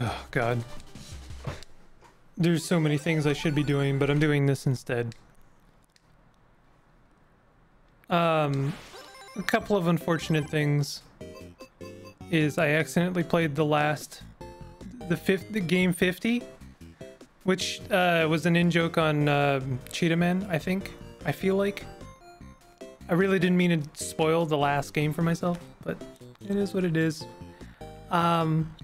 Oh, God. There's so many things I should be doing, but I'm doing this instead. Um, a couple of unfortunate things is I accidentally played the last, the fifth, the game 50, which uh, was an in-joke on uh, Cheetah Man, I think. I feel like. I really didn't mean to spoil the last game for myself, but it is what it is. Um,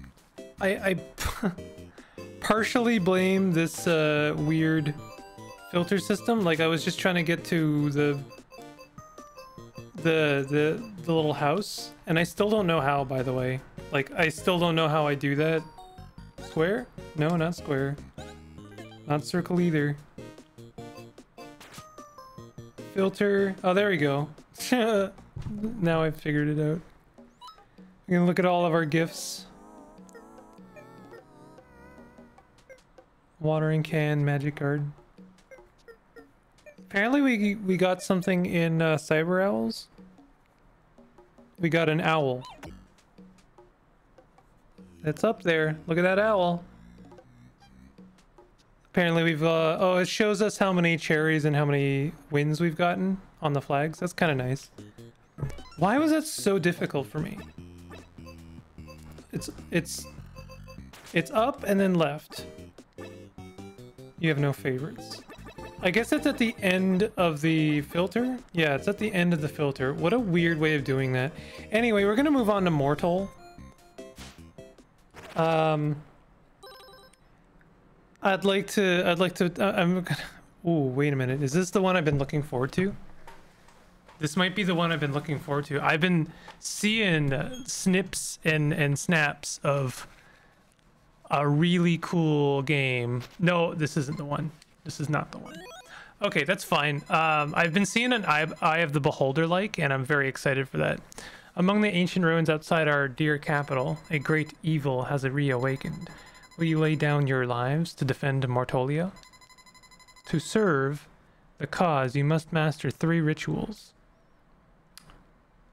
I, I partially blame this uh, weird filter system. Like I was just trying to get to the the the the little house, and I still don't know how. By the way, like I still don't know how I do that. Square? No, not square. Not circle either. Filter. Oh, there we go. now I've figured it out. We're gonna look at all of our gifts. Watering can, magic card. Apparently we we got something in uh, Cyber Owls. We got an owl. It's up there. Look at that owl. Apparently we've, uh, oh, it shows us how many cherries and how many wins we've gotten on the flags. That's kind of nice. Why was that so difficult for me? It's, it's, it's up and then left. You have no favorites. I guess it's at the end of the filter. Yeah, it's at the end of the filter. What a weird way of doing that. Anyway, we're gonna move on to Mortol. Um, I'd like to. I'd like to. Uh, I'm gonna. Oh, wait a minute. Is this the one I've been looking forward to? This might be the one I've been looking forward to. I've been seeing uh, snips and and snaps of a really cool game. No, this isn't the one. This is not the one. Okay, that's fine. Um, I've been seeing an Eye, Eye of the Beholder like, and I'm very excited for that. Among the ancient ruins outside our dear capital, a great evil has reawakened. Will you lay down your lives to defend Mortolia? To serve the cause, you must master three rituals.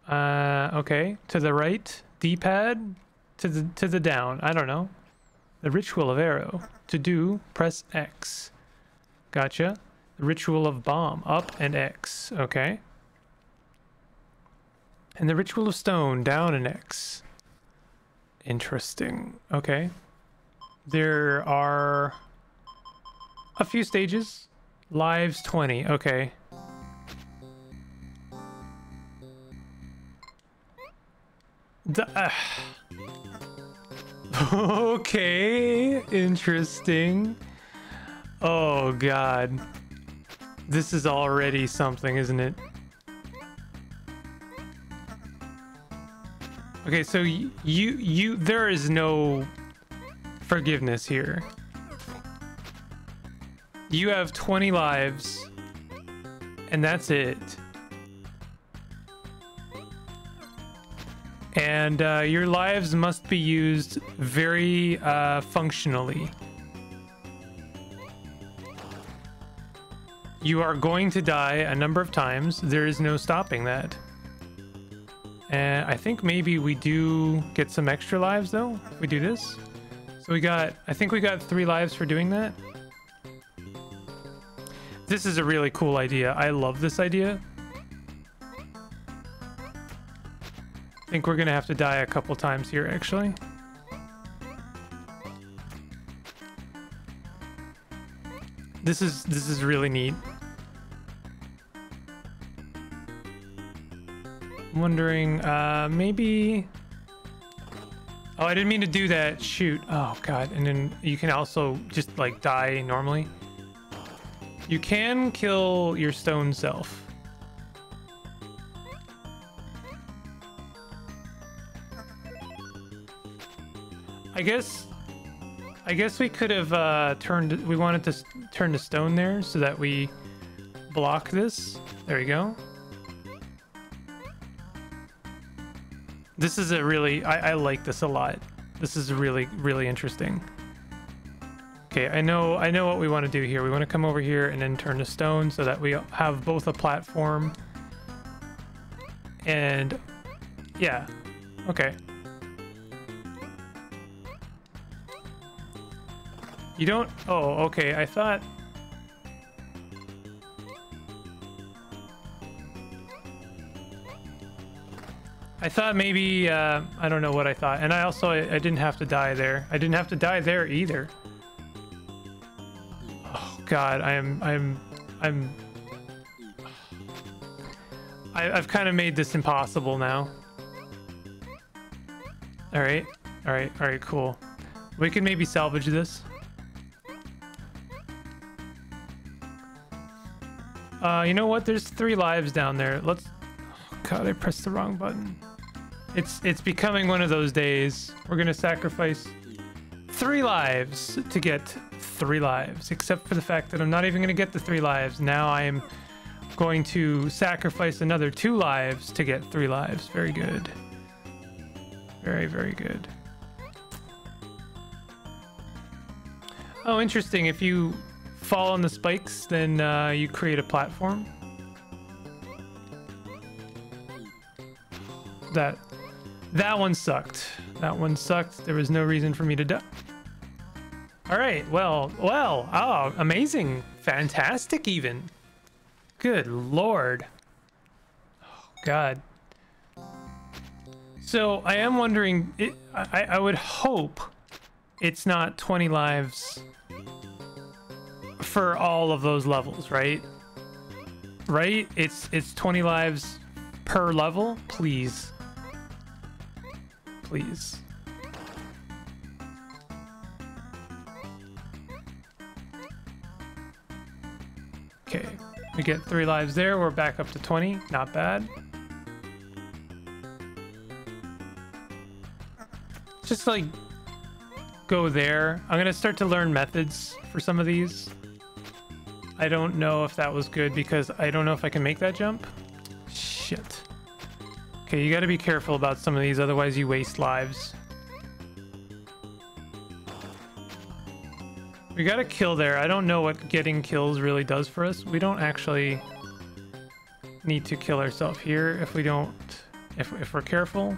Uh, okay. To the right, D-pad. To the to the down. I don't know. The ritual of arrow. To do, press X. Gotcha. The ritual of bomb. Up and X. Okay. And the ritual of stone. Down and X. Interesting. Okay. There are a few stages. Lives 20. Okay. uh. okay. Interesting. Oh, God. This is already something, isn't it? Okay, so you, you, there is no forgiveness here. You have 20 lives, and that's it. And uh, your lives must be used very uh, functionally. You are going to die a number of times. There is no stopping that. And I think maybe we do get some extra lives though, if we do this. So we got, I think we got three lives for doing that. This is a really cool idea. I love this idea. I think we're gonna have to die a couple times here, actually. This is this is really neat. I'm wondering, uh, maybe Oh, I didn't mean to do that. Shoot. Oh, God. And then you can also just, like, die normally. You can kill your stone self. Guess... I guess we could have uh, turned... We wanted to turn the stone there so that we block this. There we go. This is a really, I, I like this a lot. This is really, really interesting. Okay, I know, I know what we want to do here. We want to come over here and then turn to stone so that we have both a platform and yeah, okay. You don't... Oh, okay. I thought... I thought maybe... Uh, I don't know what I thought. And I also... I, I didn't have to die there. I didn't have to die there either. Oh, God. I am... I'm... I'm... I, I've kind of made this impossible now. All right. All right. All right. Cool. We can maybe salvage this. Uh, you know what? There's three lives down there. Let's. Oh God, I pressed the wrong button. It's it's becoming one of those days. We're gonna sacrifice three lives to get three lives, except for the fact that I'm not even gonna get the three lives. Now I'm going to sacrifice another two lives to get three lives. Very good. Very, very good. Oh, interesting. If you fall on the spikes, then uh, you create a platform. That that one sucked. That one sucked. There was no reason for me to die. All right. Well, well. Oh, amazing. Fantastic even. Good lord. Oh, God. So I am wondering, it, I, I would hope it's not 20 lives for all of those levels, right? Right? It's it's 20 lives per level, please. Please. Okay, we get three lives there. We're back up to 20. Not bad. Just like go there. I'm gonna start to learn methods for some of these. I don't know if that was good because I don't know if I can make that jump. Shit. Okay, you gotta be careful about some of these, otherwise you waste lives. We got a kill there. I don't know what getting kills really does for us. We don't actually need to kill ourselves here if we don't... If, if we're careful.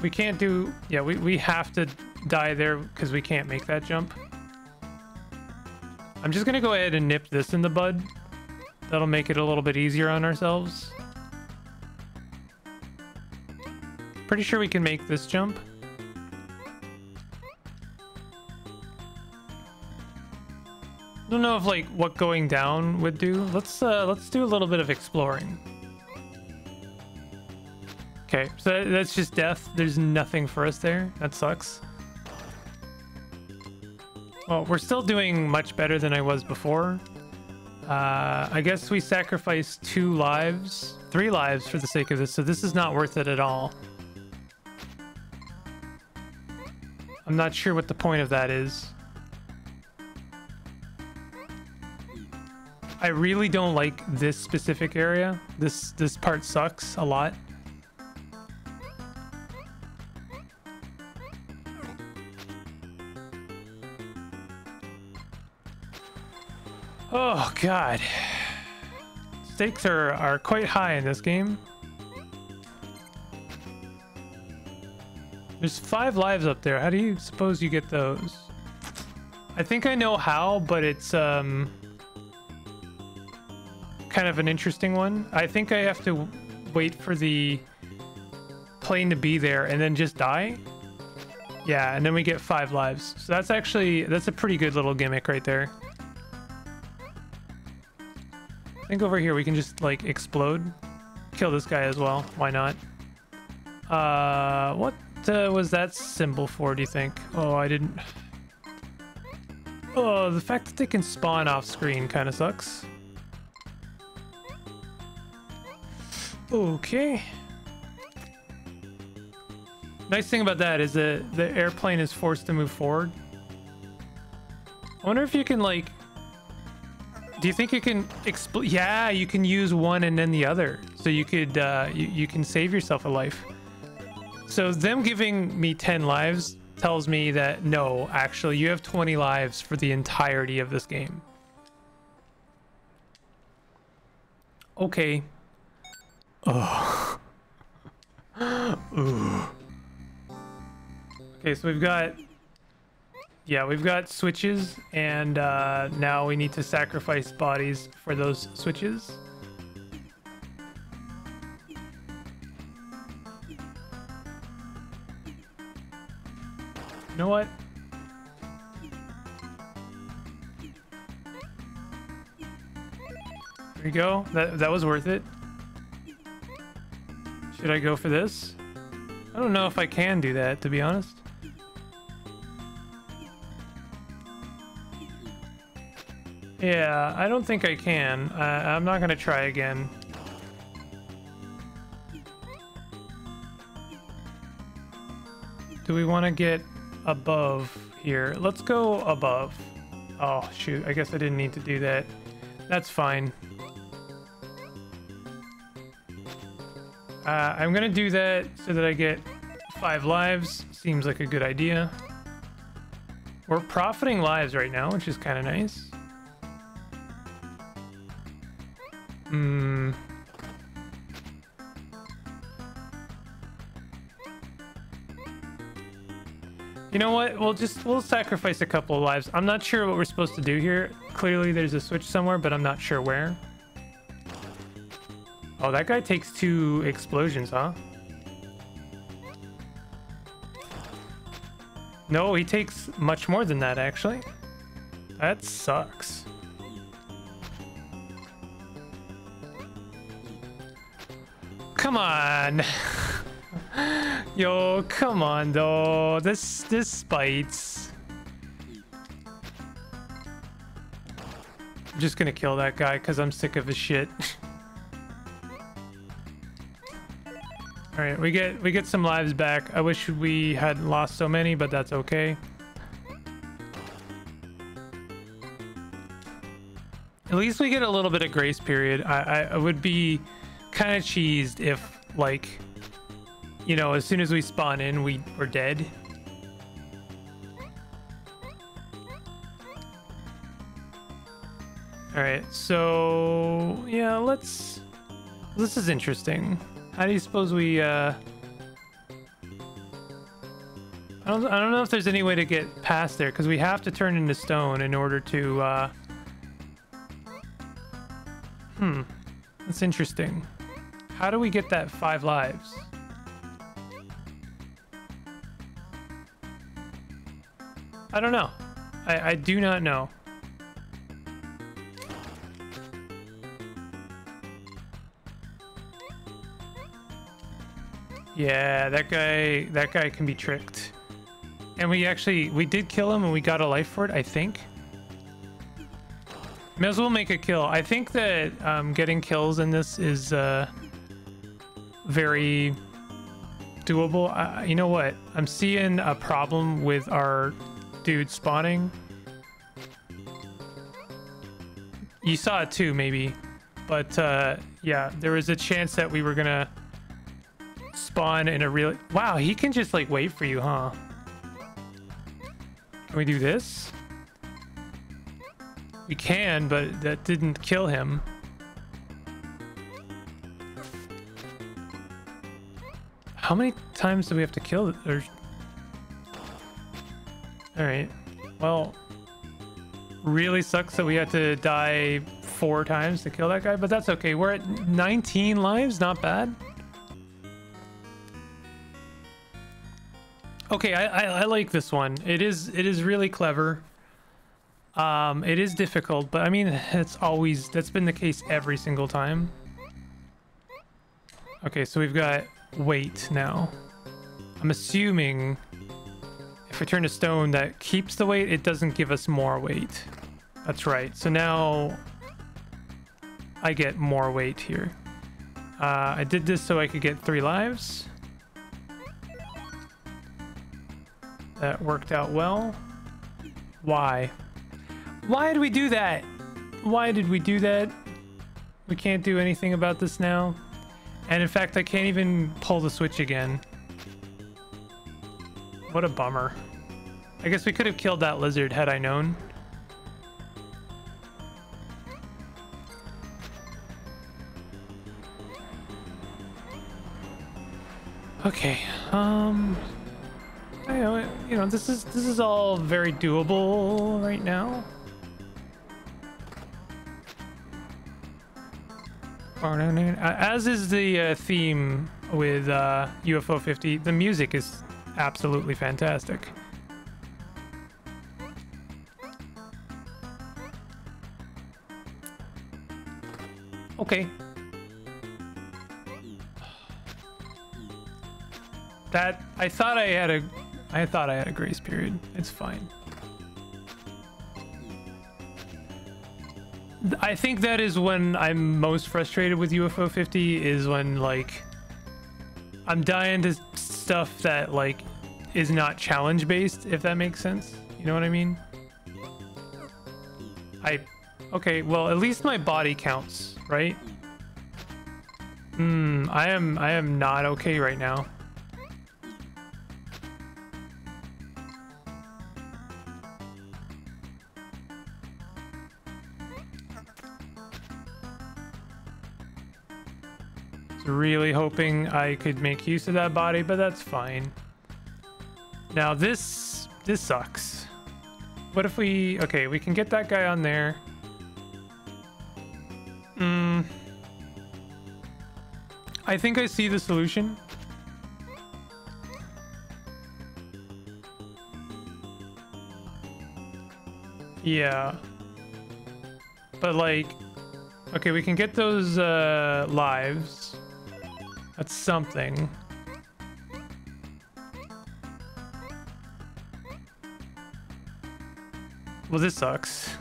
We can't do... Yeah, we, we have to die there because we can't make that jump. I'm just to go ahead and nip this in the bud. That'll make it a little bit easier on ourselves. Pretty sure we can make this jump. Don't know if like what going down would do. Let's uh let's do a little bit of exploring. Okay, so that's just death. There's nothing for us there. That sucks. Well, we're still doing much better than I was before. Uh, I guess we sacrificed two lives, three lives for the sake of this, so this is not worth it at all. I'm not sure what the point of that is. I really don't like this specific area. This this part sucks a lot. God. Stakes are, are quite high in this game. There's five lives up there. How do you suppose you get those? I think I know how, but it's um kind of an interesting one. I think I have to wait for the plane to be there and then just die. Yeah, and then we get five lives. So that's actually, that's a pretty good little gimmick right there. I think over here we can just like explode. Kill this guy as well. Why not? Uh, what uh, was that symbol for, do you think? Oh, I didn't... Oh, the fact that they can spawn off screen kind of sucks. Okay. Nice thing about that is that the airplane is forced to move forward. I wonder if you can like do you think you can expl- Yeah, you can use one and then the other. So you could, uh, you, you can save yourself a life. So them giving me 10 lives tells me that no, actually, you have 20 lives for the entirety of this game. Okay. Oh. Ooh. Okay, so we've got Yeah, we've got switches, and uh, now we need to sacrifice bodies for those switches. You know what? There you go. That that was worth it. Should I go for this? I don't know if I can do that, to be honest. Yeah, I don't think I can. Uh, I'm not gonna try again. Do we want to get above here? Let's go above. Oh, shoot. I guess I didn't need to do that. That's fine. Uh, I'm gonna do that so that I get five lives. Seems like a good idea. We're profiting lives right now, which is kind of nice. Hmm. You know what? We'll just we'll sacrifice a couple of lives. I'm not sure what we're supposed to do here. Clearly there's a switch somewhere, but I'm not sure where. Oh, that guy takes two explosions, huh? No, he takes much more than that, actually. That sucks. Come on. Yo, come on, though. This, this bites. I'm just gonna kill that guy because I'm sick of his shit. All right, we get we get some lives back. I wish we hadn't lost so many, but that's okay. At least we get a little bit of grace period. I I, I would be kind of cheesed if like, you know, as soon as we spawn in, we were dead. All right, so yeah, let's. This is interesting. How do you suppose we, uh... I don't, I don't know if there's any way to get past there, because we have to turn into stone in order to, uh... Hmm. That's interesting. How do we get that five lives? I don't know. I, I do not know. Yeah, that guy that guy can be tricked. And we actually we did kill him and we got a life for it, I think. May as well make a kill. I think that um, getting kills in this is uh, very doable. Uh, you know what? I'm seeing a problem with our dude spawning. You saw it too, maybe. But uh, yeah, there was a chance that we were gonna spawn in a real... Wow, he can just like wait for you, huh? Can we do this? We can, but that didn't kill him. How many times do we have to kill? Or... Alright. Well, really sucks that we had to die four times to kill that guy, but that's okay. We're at 19 lives, not bad. Okay, I, I, I, like this one. It is it is really clever. Um, it is difficult, but I mean, it's always that's been the case every single time. Okay, so we've got weight now. I'm assuming if we turn to stone that keeps the weight, it doesn't give us more weight. That's right. So now I get more weight here. Uh, I did this so I could get three lives. That worked out well. Why? Why did we do that? Why did we do that? We can't do anything about this now. And in fact, I can't even pull the switch again. What a bummer. I guess we could have killed that lizard had I known. Okay, um... I know, you know, this is this is all very doable right now. As is the uh, theme with uh, UFO 50, the music is absolutely fantastic. Okay. That I thought I had a I thought I had a grace period. It's fine. I think that is when I'm most frustrated with UFO 50 is when like I'm dying to stuff that like is not challenge based if that makes sense. You know what I mean? I Okay, well at least my body counts, right? Hmm, I am I am not okay right now. Really hoping I could make use of that body, but that's fine. Now this, this sucks. What if we, okay, we can get that guy on there. Hmm. I think I see the solution. Yeah. But like, okay, we can get those uh, lives. That's something. Well, this sucks.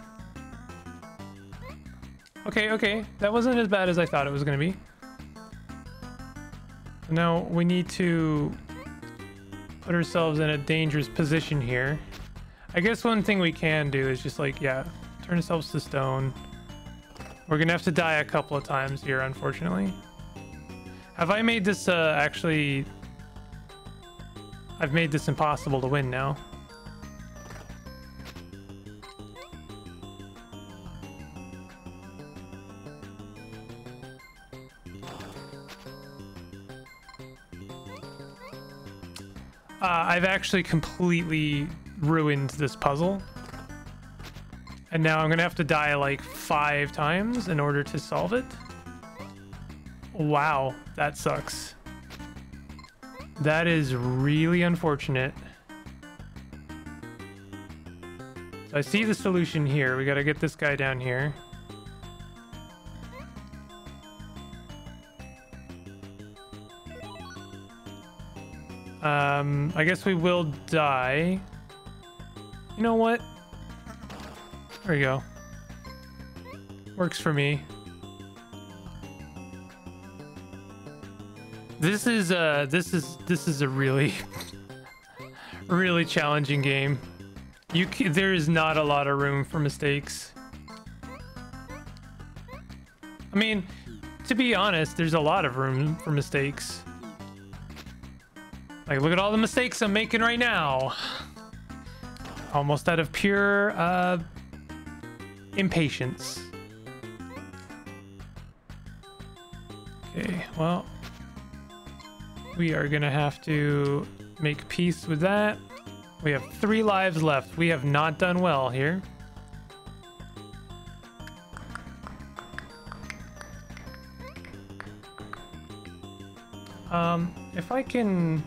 Okay, okay. That wasn't as bad as I thought it was going to be. Now, we need to put ourselves in a dangerous position here. I guess one thing we can do is just like, yeah, turn ourselves to stone. We're going to have to die a couple of times here, unfortunately. Have I made this uh, actually... I've made this impossible to win now. Uh, I've actually completely ruined this puzzle. And now I'm gonna have to die like five times in order to solve it. Wow, that sucks. That is really unfortunate. So I see the solution here. We gotta get this guy down here. Um, I guess we will die. You know what? There we go. Works for me. This is uh this is this is a really really challenging game. You there is not a lot of room for mistakes. I mean, to be honest, there's a lot of room for mistakes. Like, look at all the mistakes I'm making right now. Almost out of pure uh, impatience. Okay, well, we are gonna have to make peace with that. We have three lives left. We have not done well here. Um, if I can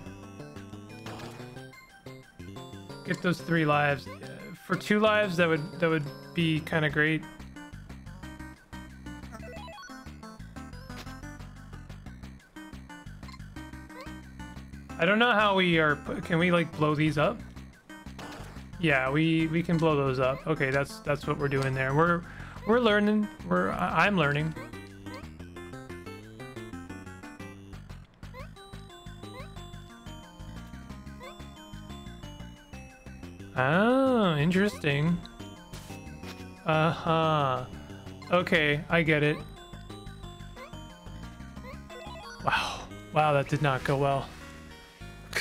get those three lives, uh, for two lives, that would that would be kind of great. I don't know how we are. Can we like blow these up? Yeah, we we can blow those up. Okay, that's that's what we're doing there. We're we're learning. We're I'm learning. Oh, interesting. Uh-huh. Okay, I get it. Wow. Wow, that did not go well.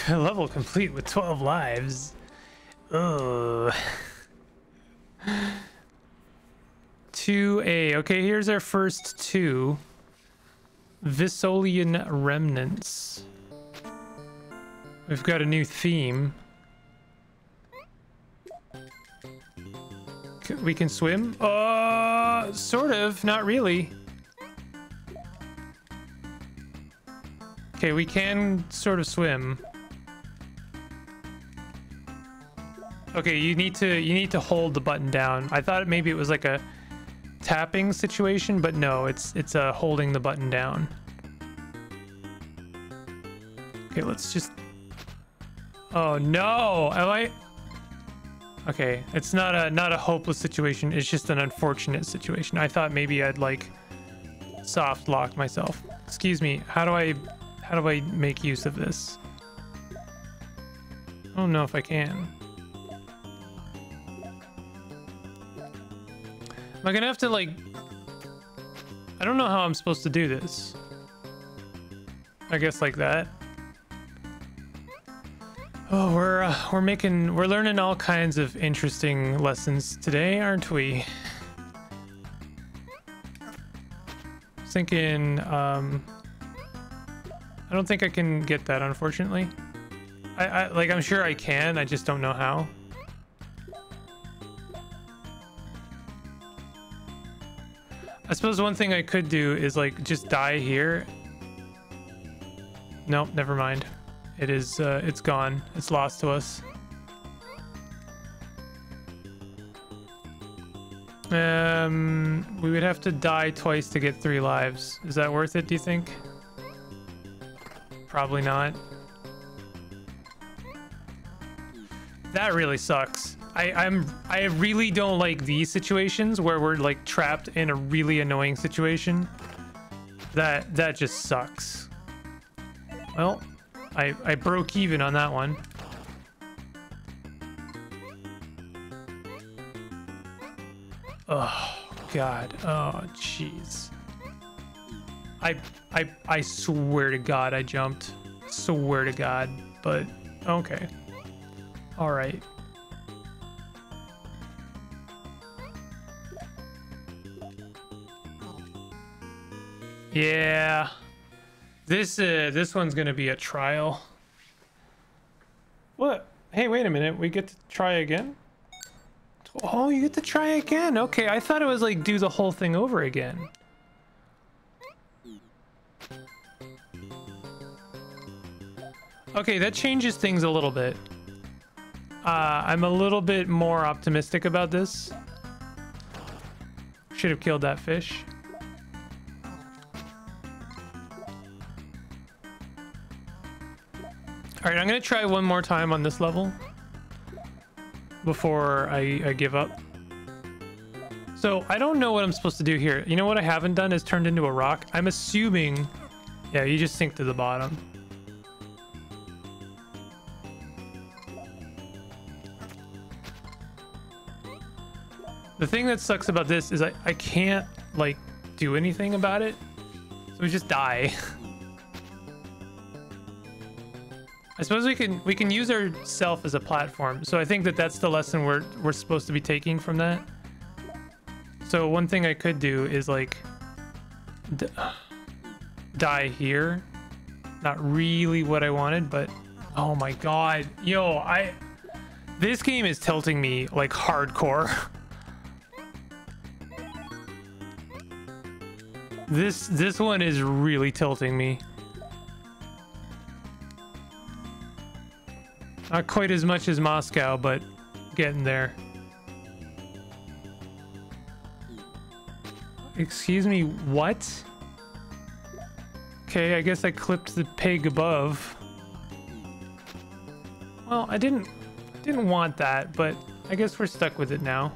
A level complete with 12 lives. Ugh. 2A. Okay, here's our first two. Visolian Remnants. We've got a new theme. We can swim? Uh, sort of, not really. Okay, we can sort of swim. Okay, you need to you need to hold the button down. I thought maybe it was like a tapping situation, but no, it's it's uh, holding the button down. Okay, let's just. Oh no! Am I? Okay, it's not a not a hopeless situation. It's just an unfortunate situation. I thought maybe I'd like soft lock myself. Excuse me. How do I how do I make use of this? I don't know if I can. Am I gonna have to like? I don't know how I'm supposed to do this. I guess like that. Oh, we're uh, we're making we're learning all kinds of interesting lessons today, aren't we? Thinking, um, I don't think I can get that, unfortunately. I, I like I'm sure I can. I just don't know how. I suppose one thing I could do is like just die here. Nope, never mind. It is, uh, it's gone. It's lost to us. Um, we would have to die twice to get three lives. Is that worth it, do you think? Probably not. That really sucks. I, I'm I really don't like these situations where we're like trapped in a really annoying situation. That that just sucks. Well, I I broke even on that one. Oh god. Oh jeez. I I I swear to god I jumped. Swear to god. But okay. All right. Yeah. This uh this one's gonna be a trial. What? Hey, wait a minute. We get to try again? Oh, you get to try again. Okay, I thought it was like do the whole thing over again. Okay, that changes things a little bit. Uh, I'm a little bit more optimistic about this. Should have killed that fish. All right, I'm gonna try one more time on this level before I, I give up. So I don't know what I'm supposed to do here. You know what I haven't done is turned into a rock. I'm assuming, yeah, you just sink to the bottom. The thing that sucks about this is I, I can't like do anything about it. So we just die. I suppose we can we can use ourself as a platform. So I think that that's the lesson we're we're supposed to be taking from that. So one thing I could do is like die here. Not really what I wanted, but oh my god. Yo, I this game is tilting me like hardcore. this this one is really tilting me. Not quite as much as Moscow, but getting there. Excuse me, what? Okay, I guess I clipped the pig above. Well, I didn't didn't want that, but I guess we're stuck with it now.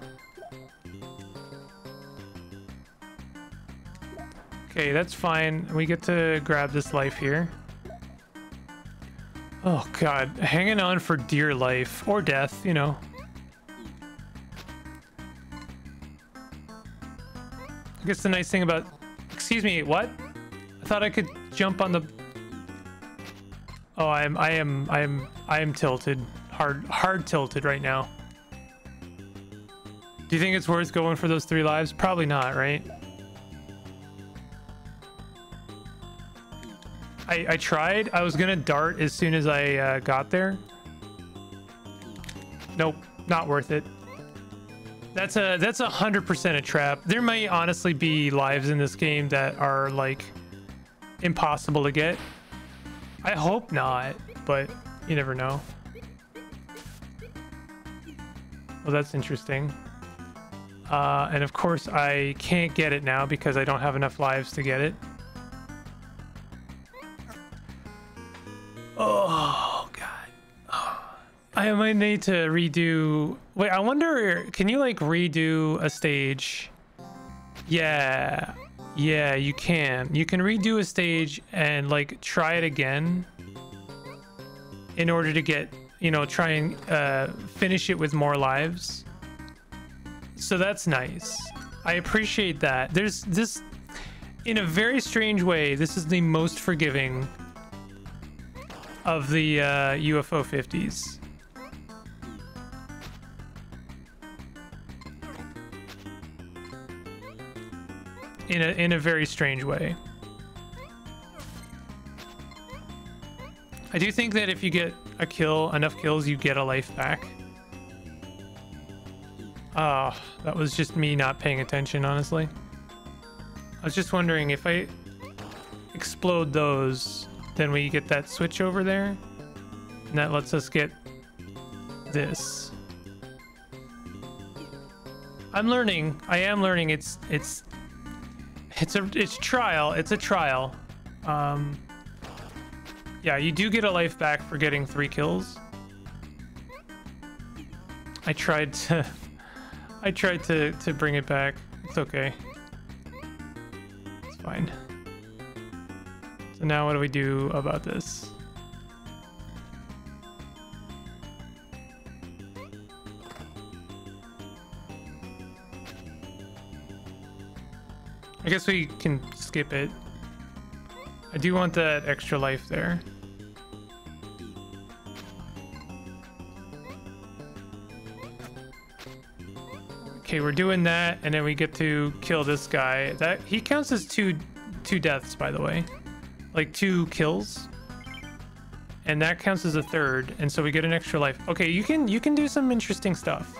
Okay, that's fine. We get to grab this life here. Oh god, hanging on for dear life or death, you know. I guess the nice thing about Excuse me, what? I thought I could jump on the Oh, I am I am I am I am tilted. Hard hard tilted right now. Do you think it's worth going for those 3 lives? Probably not, right? I, I tried. I was gonna dart as soon as I uh, got there. Nope, not worth it. That's a that's a hundred percent a trap. There might honestly be lives in this game that are like impossible to get. I hope not, but you never know. Well, that's interesting. Uh, and of course, I can't get it now because I don't have enough lives to get it. I might need to redo... Wait, I wonder... Can you, like, redo a stage? Yeah. Yeah, you can. You can redo a stage and, like, try it again in order to get, you know, try and uh, finish it with more lives. So that's nice. I appreciate that. There's this, in a very strange way, this is the most forgiving of the uh, UFO 50s. In a, in a very strange way. I do think that if you get a kill, enough kills, you get a life back. Oh, that was just me not paying attention, honestly. I was just wondering if I explode those, then we get that switch over there. And that lets us get this. I'm learning. I am learning. It's it's it's a it's trial. It's a trial. Um Yeah, you do get a life back for getting 3 kills. I tried to I tried to, to bring it back. It's okay. It's fine. So now what do we do about this? Guess we can skip it. I do want that extra life there. Okay, we're doing that, and then we get to kill this guy. That he counts as two two deaths, by the way, like two kills, and that counts as a third, and so we get an extra life. Okay, you can you can do some interesting stuff.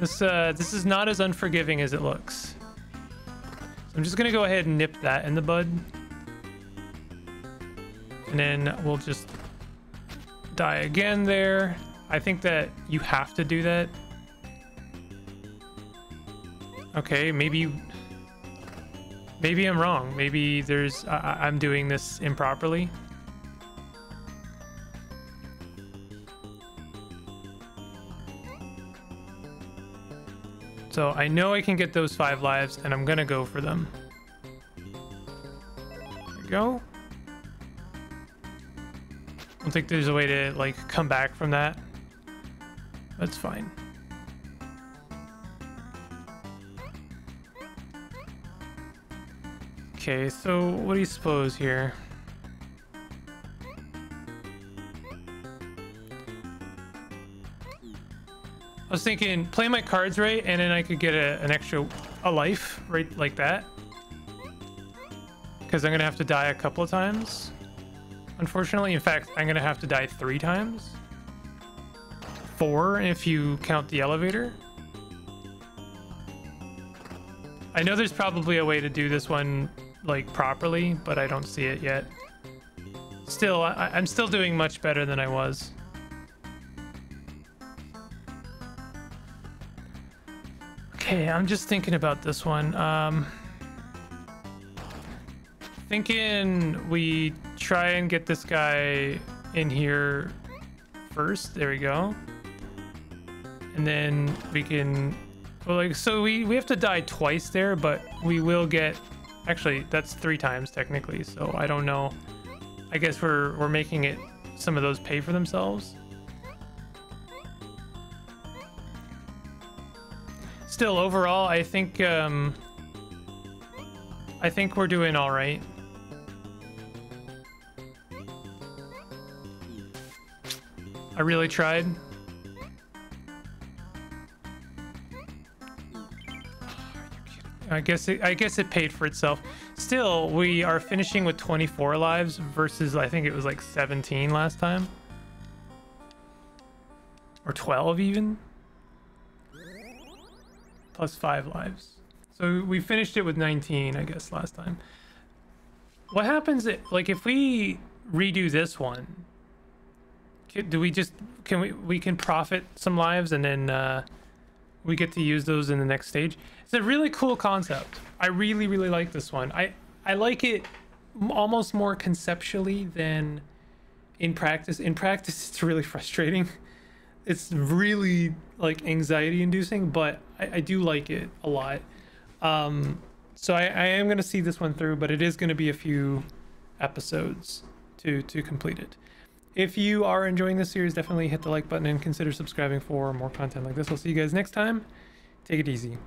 This uh, this is not as unforgiving as it looks. I'm just gonna go ahead and nip that in the bud, and then we'll just die again there. I think that you have to do that Okay, maybe... Maybe I'm wrong. Maybe there's... I, I'm doing this improperly. So I know I can get those five lives, and I'm gonna go for them. There we go. I don't think there's a way to, like, come back from that. That's fine. Okay, so what do you suppose here? I was thinking play my cards right and then I could get a, an extra a life right like that. Because I'm going to have to die a couple of times. Unfortunately, in fact, I'm going to have to die three times. Four if you count the elevator. I know there's probably a way to do this one like properly, but I don't see it yet. Still, I, I'm still doing much better than I was. Okay, I'm just thinking about this one. Um, thinking we try and get this guy in here first. There we go. And then we can, well, like, so we, we have to die twice there, but we will get Actually, that's three times technically, so I don't know. I guess we're we're making it some of those pay for themselves. Still, overall, I think um, I think we're doing all right. I really tried. I guess it, I guess it paid for itself. Still, we are finishing with 24 lives versus I think it was like 17 last time. Or 12 even. Plus five lives. So we finished it with 19, I guess, last time. What happens if, like, if we redo this one? Do we just can we we can profit some lives and then uh, we get to use those in the next stage? It's a really cool concept. I really really like this one. I I like it almost more conceptually than in practice. In practice, it's really frustrating. It's really like anxiety inducing, but I, I do like it a lot. Um, so I, I am going to see this one through, but it is going to be a few episodes to to complete it. If you are enjoying this series, definitely hit the like button and consider subscribing for more content like this. I'll see you guys next time. Take it easy.